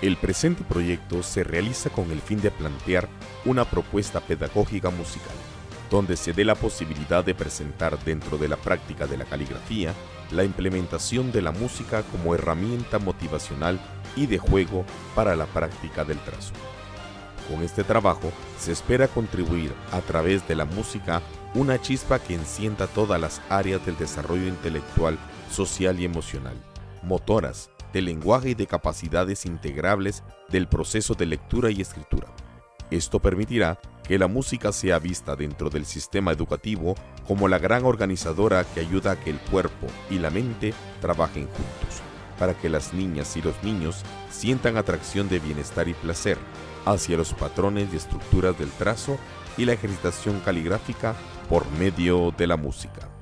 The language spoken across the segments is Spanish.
El presente proyecto se realiza con el fin de plantear una propuesta pedagógica musical, donde se dé la posibilidad de presentar dentro de la práctica de la caligrafía la implementación de la música como herramienta motivacional y de juego para la práctica del trazo. Con este trabajo se espera contribuir a través de la música una chispa que encienda todas las áreas del desarrollo intelectual, social y emocional, motoras, de lenguaje y de capacidades integrables del proceso de lectura y escritura. Esto permitirá que la música sea vista dentro del sistema educativo como la gran organizadora que ayuda a que el cuerpo y la mente trabajen juntos, para que las niñas y los niños sientan atracción de bienestar y placer hacia los patrones y estructuras del trazo y la ejercitación caligráfica por medio de la música.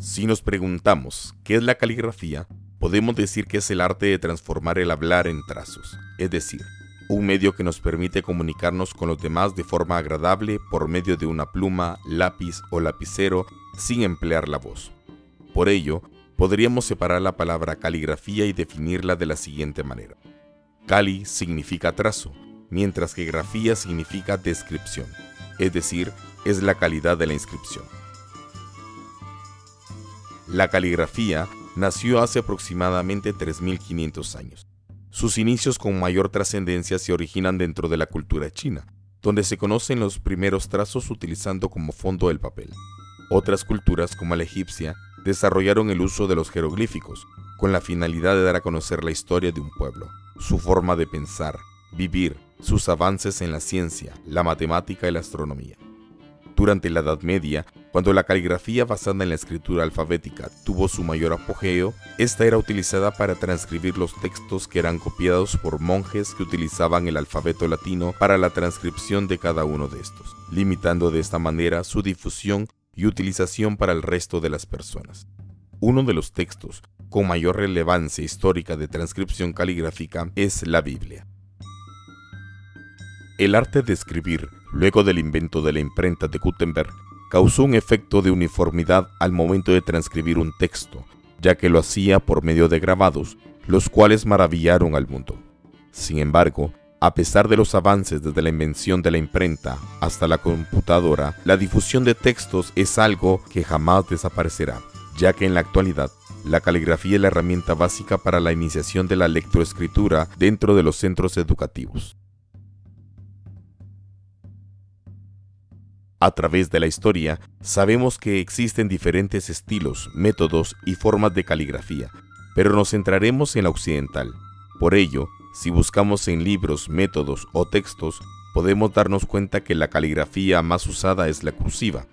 Si nos preguntamos qué es la caligrafía, podemos decir que es el arte de transformar el hablar en trazos, es decir, un medio que nos permite comunicarnos con los demás de forma agradable por medio de una pluma, lápiz o lapicero sin emplear la voz. Por ello, podríamos separar la palabra caligrafía y definirla de la siguiente manera. Cali significa trazo, mientras que grafía significa descripción, es decir, es la calidad de la inscripción. La caligrafía nació hace aproximadamente 3.500 años. Sus inicios con mayor trascendencia se originan dentro de la cultura china, donde se conocen los primeros trazos utilizando como fondo el papel. Otras culturas, como la egipcia, desarrollaron el uso de los jeroglíficos, con la finalidad de dar a conocer la historia de un pueblo, su forma de pensar, vivir, sus avances en la ciencia, la matemática y la astronomía. Durante la Edad Media, cuando la caligrafía basada en la escritura alfabética tuvo su mayor apogeo, esta era utilizada para transcribir los textos que eran copiados por monjes que utilizaban el alfabeto latino para la transcripción de cada uno de estos, limitando de esta manera su difusión y utilización para el resto de las personas. Uno de los textos con mayor relevancia histórica de transcripción caligráfica es la Biblia. El arte de escribir, luego del invento de la imprenta de Gutenberg, causó un efecto de uniformidad al momento de transcribir un texto, ya que lo hacía por medio de grabados, los cuales maravillaron al mundo. Sin embargo, a pesar de los avances desde la invención de la imprenta hasta la computadora, la difusión de textos es algo que jamás desaparecerá, ya que en la actualidad la caligrafía es la herramienta básica para la iniciación de la lectoescritura dentro de los centros educativos. A través de la historia, sabemos que existen diferentes estilos, métodos y formas de caligrafía, pero nos centraremos en la occidental. Por ello, si buscamos en libros, métodos o textos, podemos darnos cuenta que la caligrafía más usada es la cursiva.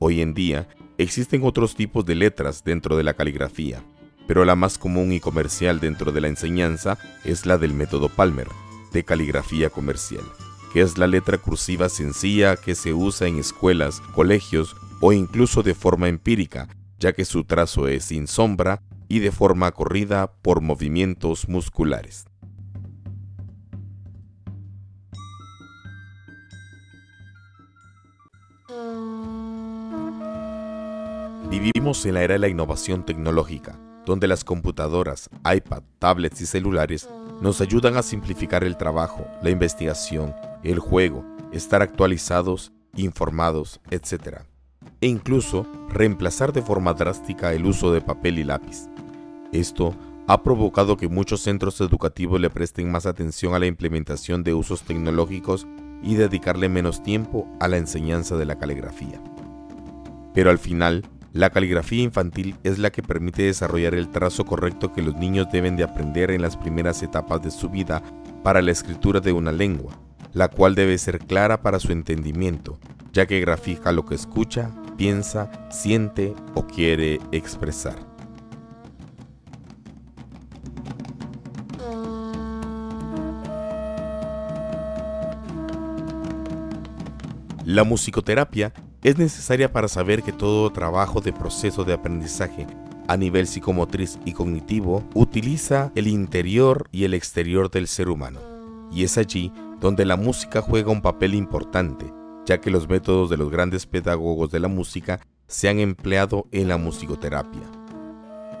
Hoy en día, existen otros tipos de letras dentro de la caligrafía, pero la más común y comercial dentro de la enseñanza es la del método Palmer, de caligrafía comercial que es la letra cursiva sencilla que se usa en escuelas, colegios o incluso de forma empírica, ya que su trazo es sin sombra y de forma corrida por movimientos musculares. Vivimos en la era de la innovación tecnológica, donde las computadoras, iPad, tablets y celulares nos ayudan a simplificar el trabajo, la investigación, el juego, estar actualizados, informados, etc. E incluso reemplazar de forma drástica el uso de papel y lápiz. Esto ha provocado que muchos centros educativos le presten más atención a la implementación de usos tecnológicos y dedicarle menos tiempo a la enseñanza de la caligrafía. Pero al final, la caligrafía infantil es la que permite desarrollar el trazo correcto que los niños deben de aprender en las primeras etapas de su vida para la escritura de una lengua, la cual debe ser clara para su entendimiento, ya que grafica lo que escucha, piensa, siente o quiere expresar. La musicoterapia es necesaria para saber que todo trabajo de proceso de aprendizaje a nivel psicomotriz y cognitivo, utiliza el interior y el exterior del ser humano. Y es allí donde la música juega un papel importante, ya que los métodos de los grandes pedagogos de la música se han empleado en la musicoterapia.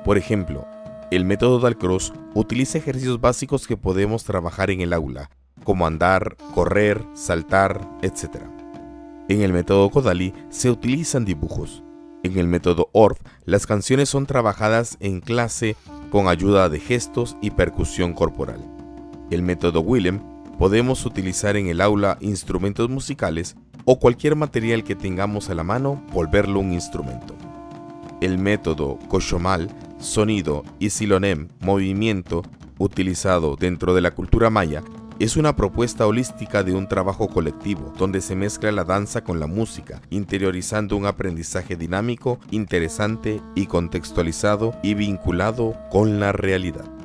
Por ejemplo, el método Dalcross utiliza ejercicios básicos que podemos trabajar en el aula, como andar, correr, saltar, etc. En el método Kodali se utilizan dibujos. En el método ORF, las canciones son trabajadas en clase con ayuda de gestos y percusión corporal. El método Willem podemos utilizar en el aula instrumentos musicales o cualquier material que tengamos a la mano, volverlo un instrumento. El método Koshomal, sonido, y Silonem, movimiento, utilizado dentro de la cultura maya, es una propuesta holística de un trabajo colectivo, donde se mezcla la danza con la música, interiorizando un aprendizaje dinámico, interesante y contextualizado y vinculado con la realidad.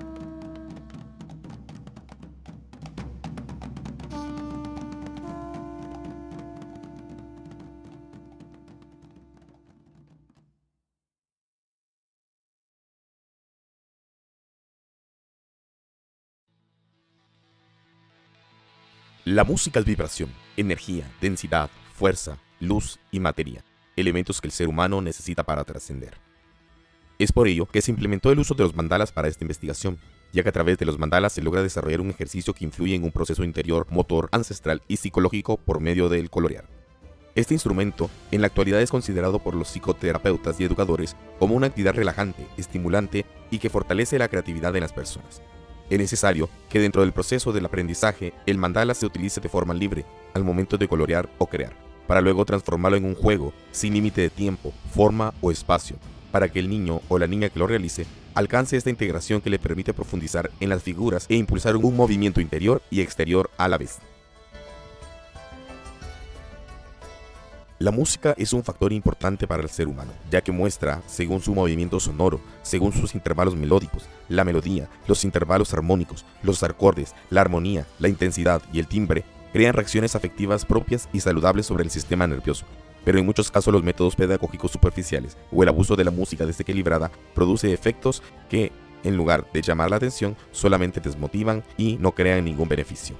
La música es vibración, energía, densidad, fuerza, luz y materia, elementos que el ser humano necesita para trascender. Es por ello que se implementó el uso de los mandalas para esta investigación, ya que a través de los mandalas se logra desarrollar un ejercicio que influye en un proceso interior, motor, ancestral y psicológico por medio del colorear. Este instrumento en la actualidad es considerado por los psicoterapeutas y educadores como una actividad relajante, estimulante y que fortalece la creatividad de las personas. Es necesario que dentro del proceso del aprendizaje el mandala se utilice de forma libre al momento de colorear o crear, para luego transformarlo en un juego sin límite de tiempo, forma o espacio, para que el niño o la niña que lo realice alcance esta integración que le permite profundizar en las figuras e impulsar un movimiento interior y exterior a la vez. La música es un factor importante para el ser humano, ya que muestra, según su movimiento sonoro, según sus intervalos melódicos, la melodía, los intervalos armónicos, los acordes, la armonía, la intensidad y el timbre, crean reacciones afectivas propias y saludables sobre el sistema nervioso. Pero en muchos casos los métodos pedagógicos superficiales o el abuso de la música desequilibrada produce efectos que, en lugar de llamar la atención, solamente desmotivan y no crean ningún beneficio.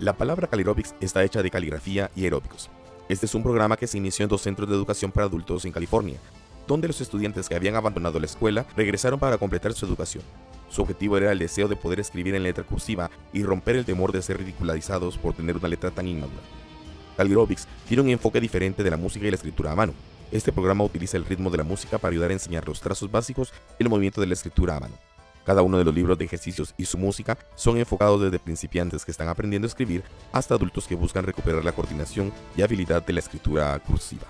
La palabra Calirobics está hecha de caligrafía y aeróbicos. Este es un programa que se inició en dos centros de educación para adultos en California, donde los estudiantes que habían abandonado la escuela regresaron para completar su educación. Su objetivo era el deseo de poder escribir en letra cursiva y romper el temor de ser ridicularizados por tener una letra tan inmadura. Calirobics tiene un enfoque diferente de la música y la escritura a mano. Este programa utiliza el ritmo de la música para ayudar a enseñar los trazos básicos y el movimiento de la escritura a mano. Cada uno de los libros de ejercicios y su música son enfocados desde principiantes que están aprendiendo a escribir hasta adultos que buscan recuperar la coordinación y habilidad de la escritura cursiva.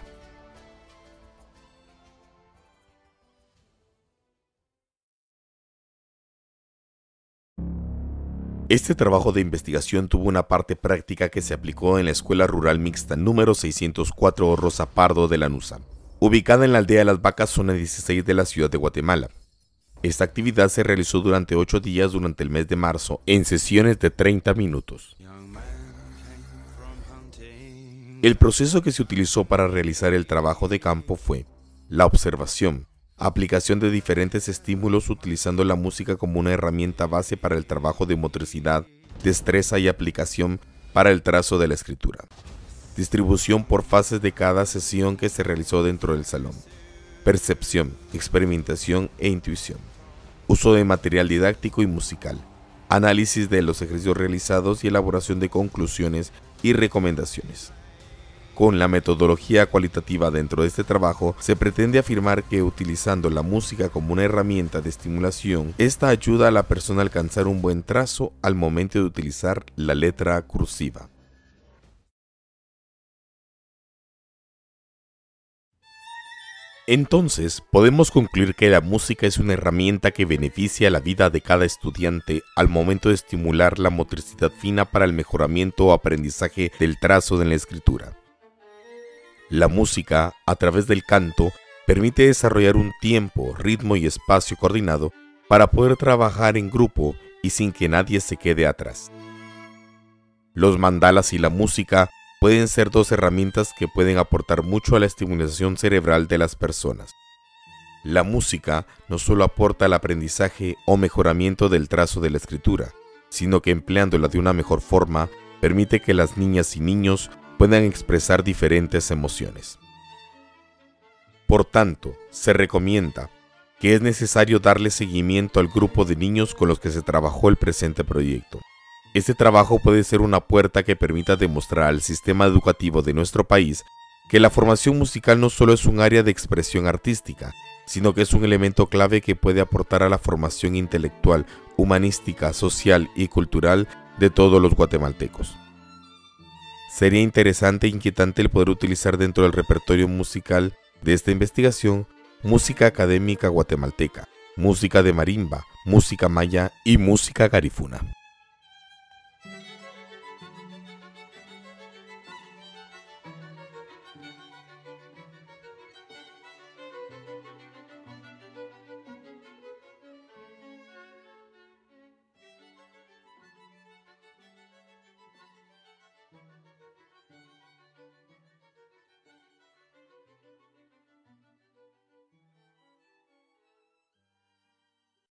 Este trabajo de investigación tuvo una parte práctica que se aplicó en la Escuela Rural Mixta número 604 Rosa Pardo de Lanusa, ubicada en la aldea de Las Vacas, zona 16 de la ciudad de Guatemala. Esta actividad se realizó durante ocho días durante el mes de marzo en sesiones de 30 minutos. El proceso que se utilizó para realizar el trabajo de campo fue la observación, aplicación de diferentes estímulos utilizando la música como una herramienta base para el trabajo de motricidad, destreza y aplicación para el trazo de la escritura. Distribución por fases de cada sesión que se realizó dentro del salón. Percepción, experimentación e intuición uso de material didáctico y musical, análisis de los ejercicios realizados y elaboración de conclusiones y recomendaciones. Con la metodología cualitativa dentro de este trabajo, se pretende afirmar que utilizando la música como una herramienta de estimulación, esta ayuda a la persona a alcanzar un buen trazo al momento de utilizar la letra cursiva. Entonces, podemos concluir que la música es una herramienta que beneficia la vida de cada estudiante al momento de estimular la motricidad fina para el mejoramiento o aprendizaje del trazo de la escritura. La música, a través del canto, permite desarrollar un tiempo, ritmo y espacio coordinado para poder trabajar en grupo y sin que nadie se quede atrás. Los mandalas y la música pueden ser dos herramientas que pueden aportar mucho a la estimulación cerebral de las personas. La música no solo aporta al aprendizaje o mejoramiento del trazo de la escritura, sino que empleándola de una mejor forma permite que las niñas y niños puedan expresar diferentes emociones. Por tanto, se recomienda que es necesario darle seguimiento al grupo de niños con los que se trabajó el presente proyecto. Este trabajo puede ser una puerta que permita demostrar al sistema educativo de nuestro país que la formación musical no solo es un área de expresión artística, sino que es un elemento clave que puede aportar a la formación intelectual, humanística, social y cultural de todos los guatemaltecos. Sería interesante e inquietante el poder utilizar dentro del repertorio musical de esta investigación música académica guatemalteca, música de marimba, música maya y música garifuna.